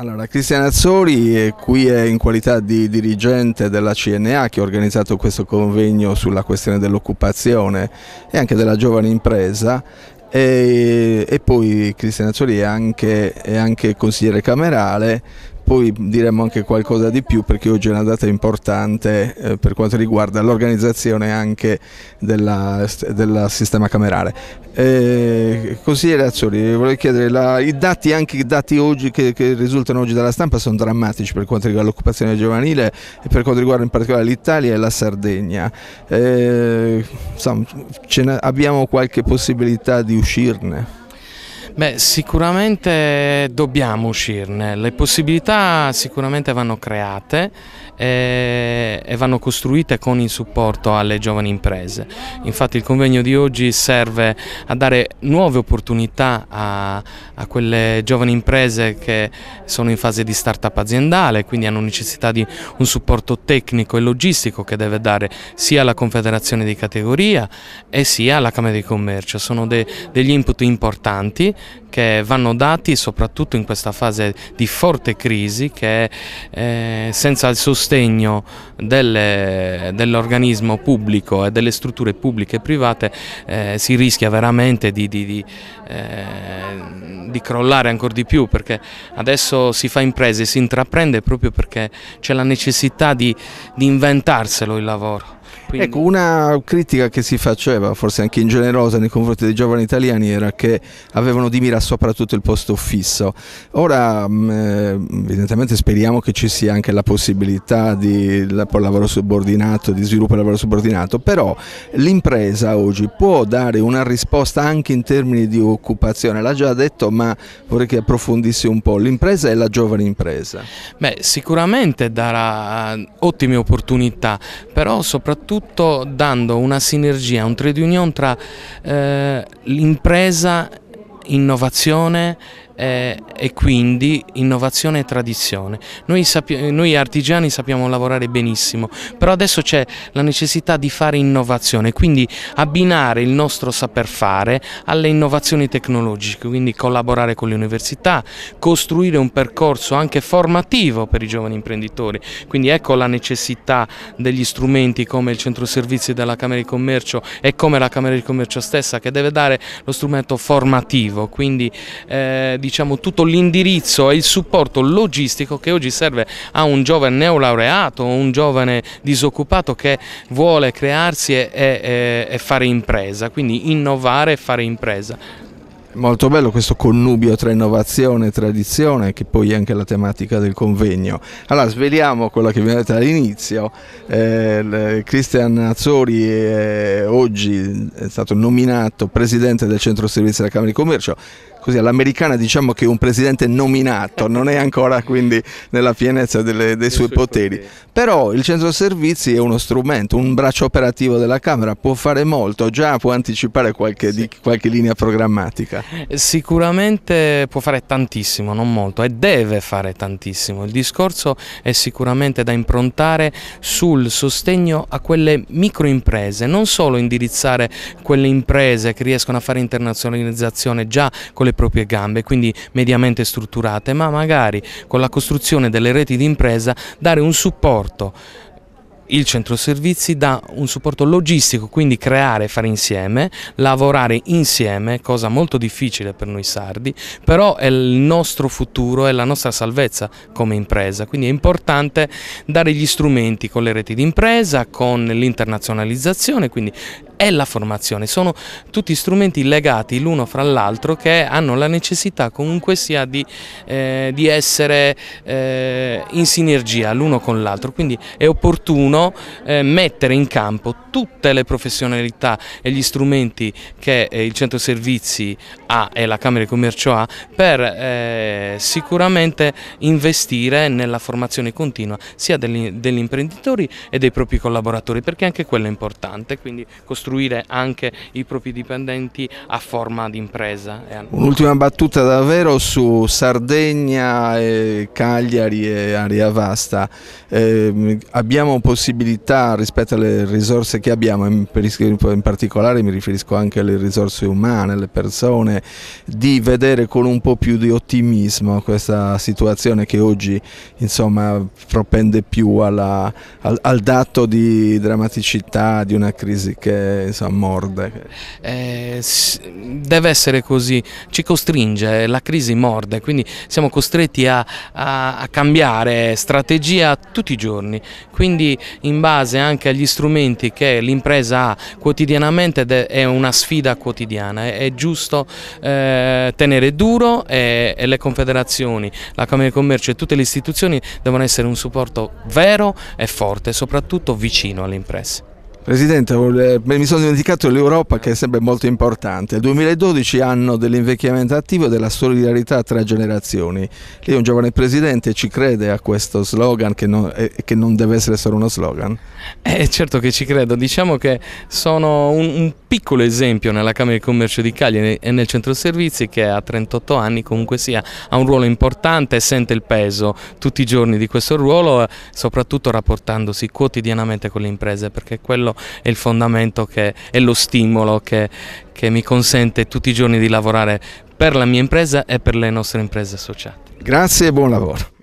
Allora, Cristian Azzori qui in qualità di dirigente della CNA che ha organizzato questo convegno sulla questione dell'occupazione e anche della giovane impresa. E, e poi Cristian Azzori è anche, è anche consigliere camerale poi diremo anche qualcosa di più perché oggi è una data importante eh, per quanto riguarda l'organizzazione anche del sistema camerale. Eh, Azzoli, volevo chiedere, la, i dati, anche dati oggi che, che, risultano oggi dalla stampa sono drammatici per quanto riguarda l'occupazione giovanile e per quanto riguarda in particolare l'Italia e la Sardegna. Eh, insomma, abbiamo qualche possibilità di uscirne? Beh, sicuramente dobbiamo uscirne, le possibilità sicuramente vanno create e, e vanno costruite con il supporto alle giovani imprese. Infatti il convegno di oggi serve a dare nuove opportunità a, a quelle giovani imprese che sono in fase di start-up aziendale, quindi hanno necessità di un supporto tecnico e logistico che deve dare sia la Confederazione di categoria e sia la Camera di Commercio. Sono de, degli input importanti che vanno dati soprattutto in questa fase di forte crisi che eh, senza il sostegno dell'organismo pubblico e delle strutture pubbliche e private eh, si rischia veramente di, di, di, eh, di, crollare ancora di più perché adesso si fa imprese, si intraprende proprio perché c'è la necessità di inventarselo il lavoro. Quindi... Ecco, una critica che si faceva, forse anche ingenerosa nei confronti dei giovani italiani, era che avevano di mira soprattutto il posto fisso. Ora, mm, evidentemente speriamo che ci sia anche la possibilità di lavoro subordinato, di sviluppo del lavoro subordinato, però l'impresa oggi può dare una risposta anche in termini di occupazione. L'ha già detto, ma vorrei che approfondissi un po'. L'impresa è la giovane impresa. Beh, sicuramente darà ottime opportunità, però soprattutto soprattutto dando una sinergia, un trade union tra eh, l'impresa, innovazione eh, e quindi innovazione e tradizione. Noi, noi, artigiani sappiamo lavorare benissimo, però adesso c'è la necessità di fare innovazione, quindi abbinare il nostro saper fare alle innovazioni tecnologiche, quindi collaborare con le università, costruire un percorso anche formativo per i giovani imprenditori, quindi ecco la necessità degli strumenti come il centro servizi della Camera di Commercio e come la Camera di Commercio stessa che deve dare lo strumento formativo, quindi eh, diciamo, tutto l'indirizzo e il supporto logistico che oggi serve a un giovane neolaureato un giovane disoccupato che vuole crearsi e, e, e fare impresa, quindi innovare e fare impresa. Molto bello questo connubio tra innovazione e tradizione che poi è anche la tematica del convegno. Allora sveliamo quello che vi ho detto all'inizio, eh, Cristian Azzori è, oggi è stato nominato presidente del centro servizi della Camera di Commercio, così all'americana diciamo che un presidente nominato, non è ancora quindi nella pienezza delle, dei suoi poteri, però il centro servizi è uno strumento, un braccio operativo della Camera, può fare molto, già può anticipare qualche, di, qualche linea programmatica. Sicuramente può fare tantissimo, non molto, e deve fare tantissimo, il discorso è sicuramente da improntare sul sostegno a quelle microimprese, non solo indirizzare quelle imprese che riescono a fare internazionalizzazione già con le le proprie gambe, quindi mediamente strutturate, ma magari con la costruzione delle reti di impresa dare un supporto. Il centro servizi dà un supporto logistico, quindi creare, fare insieme, lavorare insieme, cosa molto difficile per noi sardi, però è il nostro futuro, è la nostra salvezza come impresa, quindi è importante dare gli strumenti con le reti di impresa, con l'internazionalizzazione, quindi e la formazione, sono tutti strumenti legati l'uno fra l'altro che hanno la necessità comunque sia di, eh, di essere eh, in sinergia l'uno con l'altro, quindi è opportuno eh, mettere in campo tutte le professionalità e gli strumenti che eh, il centro servizi ha e la Camera di Commercio ha per eh, sicuramente investire nella formazione continua sia degli, degli imprenditori e dei propri collaboratori perché anche quello è importante, quindi costruire costruire anche i propri dipendenti a forma di impresa. Un'ultima battuta davvero su Sardegna, Cagliari e Aria Vasta. Eh, abbiamo possibilità rispetto alle risorse che abbiamo, in, in particolare mi riferisco anche alle risorse umane, alle persone, di vedere con un po' più di ottimismo questa situazione che oggi insomma propende più alla, al, al, dato di drammaticità di una crisi che insomma, morde. Eh, deve essere così, ci costringe, la crisi morde, quindi siamo costretti a, a, a cambiare strategia tutti i giorni, quindi in base anche agli strumenti che l'impresa ha quotidianamente è una sfida quotidiana, è giusto eh, tenere duro e, e le confederazioni, la Camera di Commercio e tutte le istituzioni devono essere un supporto vero e forte, soprattutto vicino alle imprese. Presidente, mi sono dimenticato l'Europa che è sempre molto importante. Il 2012 anno dell'invecchiamento attivo e della solidarietà tra generazioni. Lei è un giovane presidente, ci crede a questo slogan che non, eh, che non deve essere solo uno slogan? Eh, certo che ci credo, diciamo che sono un, un piccolo esempio nella Camera di Commercio di Cagliari e nel centro servizi che a 38 anni comunque sia ha un ruolo importante e sente il peso tutti i giorni di questo ruolo, soprattutto rapportandosi quotidianamente con le imprese perché quello quello è il fondamento che è lo stimolo che, che mi consente tutti i giorni di lavorare per la mia impresa e per le nostre imprese associate. Grazie e buon lavoro.